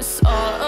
Thank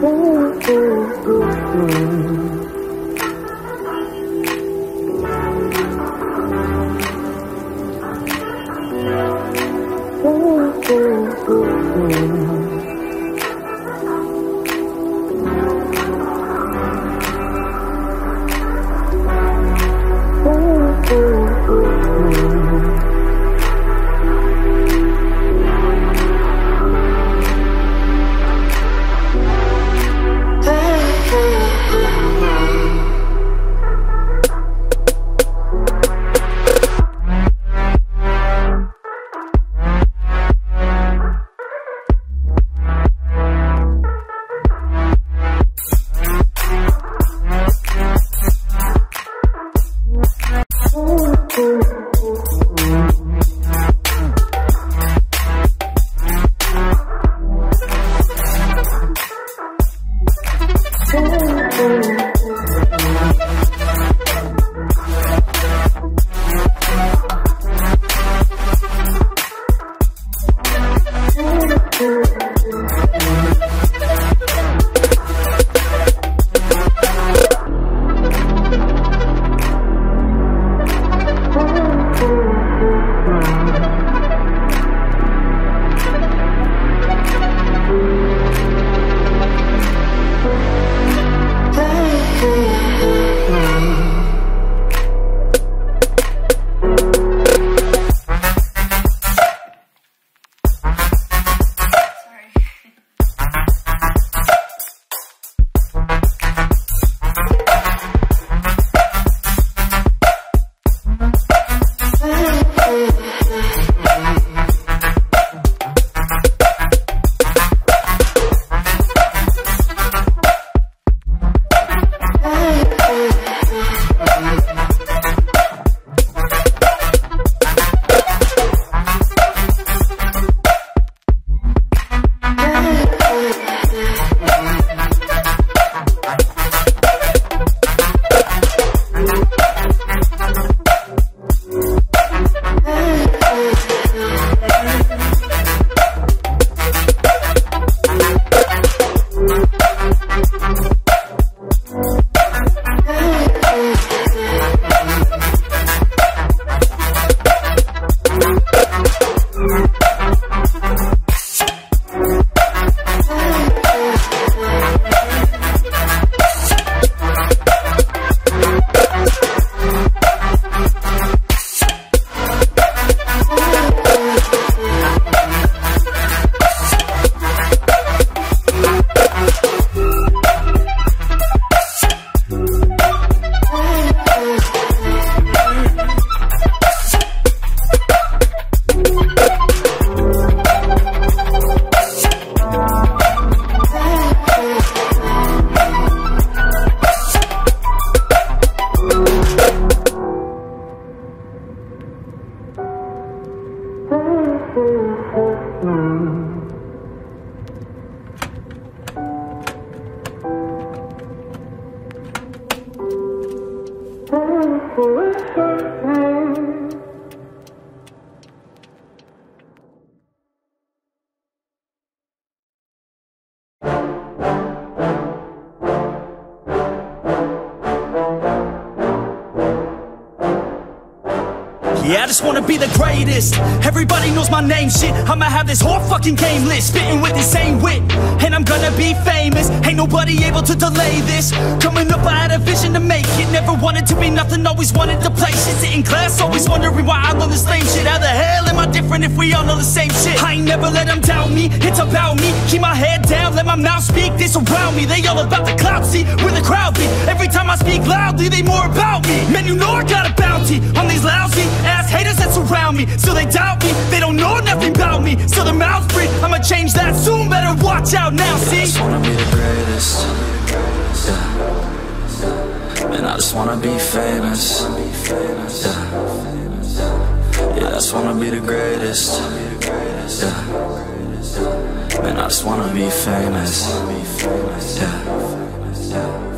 Yeah, I just wanna be the greatest. Everybody knows my name, shit. I'ma have this whole fucking game list Spitting with the same wit. And I'm gonna be famous. Ain't nobody able to delay this. Coming up, I had a vision to make it. Never wanted to be nothing, always wanted to play shit. Sit in class, always wondering why I love this lame shit. How the hell am I different if we all know the same shit? I ain't never let them doubt me, it's about me. Keep my head down, let my mouth speak. This around me, they all about the clout. See, where the crowd be. Every time I speak loudly, they more about me. Man, you know I got a bounty On these lousy ass haters that surround me. So they doubt me, they don't know nothing about me. So their mouths free, I'ma change that soon. Better watch out now, see? I just wanna be the greatest. Yeah. Man, I just wanna be famous. Yeah. Yeah, I just wanna be the greatest. Yeah. Man, I just wanna be famous. Yeah. yeah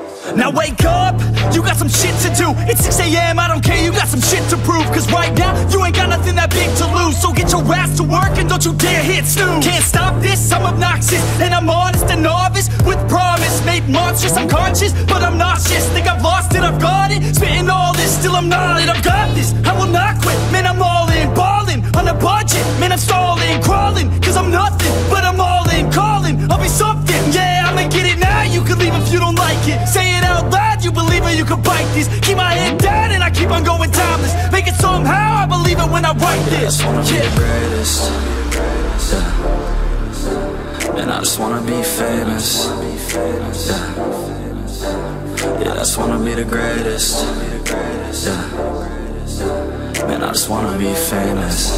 Now wake up, you got some shit to do. It's 6am, I don't care, you got some shit to prove. Cause right now, you ain't got nothing that big to lose. So get your ass to work and don't you dare hit snooze. Can't stop this, I'm obnoxious. And I'm honest and novice with promise Made monstrous, I'm conscious, but I'm nauseous Think I've lost it, I've got it. Spitting all this, still I'm not it. I've got this, I will not quit. Man, I'm all in, balling On a budget, man, I'm stalling Crawling, cause I'm nothing But I'm all in, calling I'll be something, yeah, I'ma get it now. You can leave if you don't like it. Say it out loud, you believe it, you can bite this. Keep my head down and I keep on going timeless. Make it somehow, I believe it when I write this. Just wanna be Yeah. Yeah. Man, I just wanna be famous. Yeah. Yeah, I just wanna be the greatest. Yeah. Man, I just wanna be famous.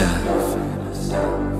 Yeah.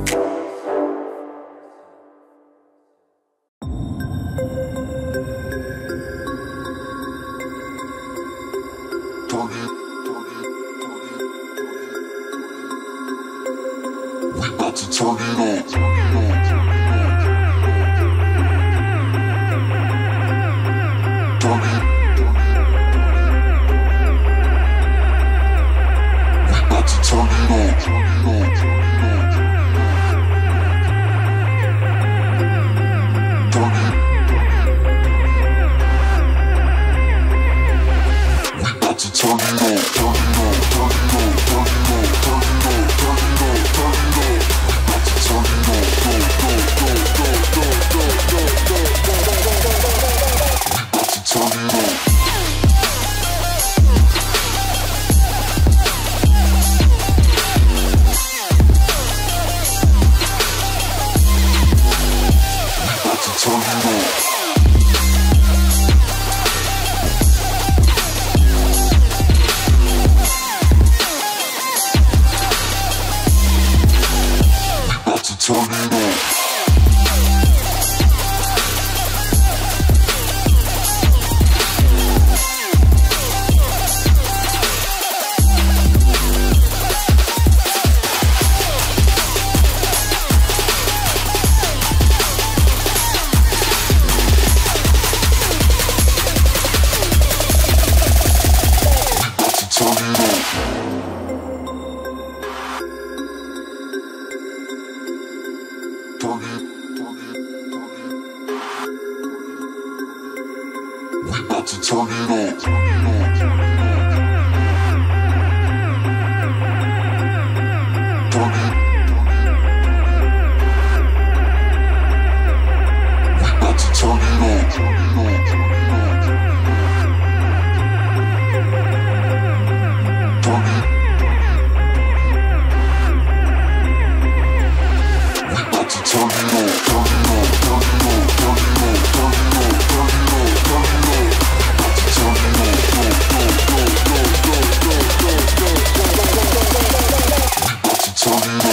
Sonido. turn it up. Sonic.